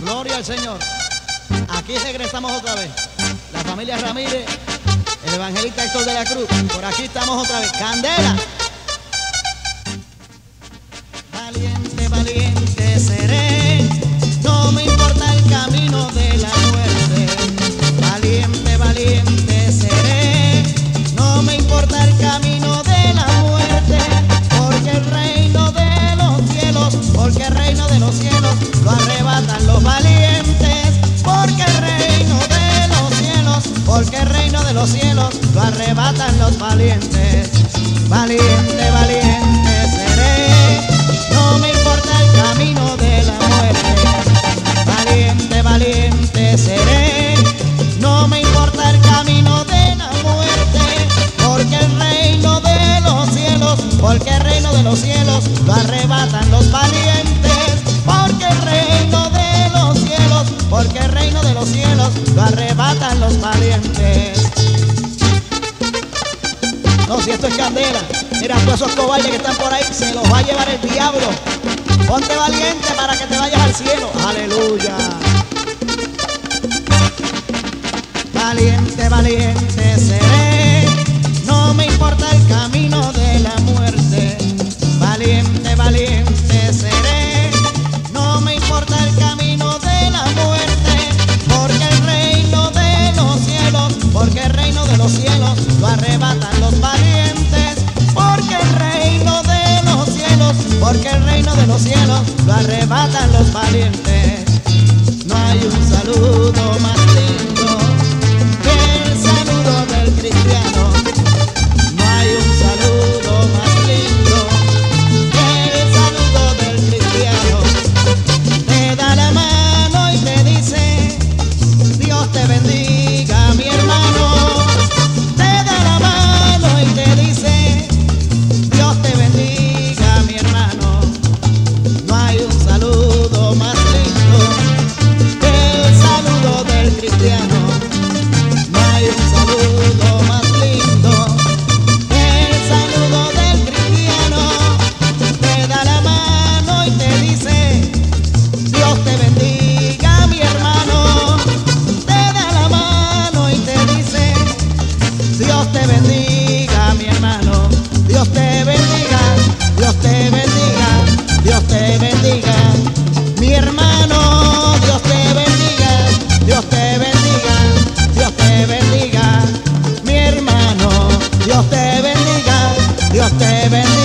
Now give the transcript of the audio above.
Gloria al Señor. Aquí regresamos otra vez. La familia Ramírez, el evangelista Héctor de la Cruz. Por aquí estamos otra vez. Candela. Valiente, los cielos lo arrebatan los valientes. Valiente, valiente seré. No me importa el camino de la muerte. Valiente, valiente seré. No me importa si esto es candela. Mira, todos esos cobardes que están por ahí, se los va a llevar el diablo. Ponte valiente para que te vayas al cielo. Aleluya. Valiente, valiente seré. No me importa el camino de la muerte. Valiente, valiente seré. No me importa el porque el reino de los cielos lo arrebatan los valientes. No hay un saludo más lindo que el saludo del cristiano. Te da la mano y te dice: Dios te bendiga, mi hermano. Te da la mano y te dice: Dios te bendiga. te bendiga.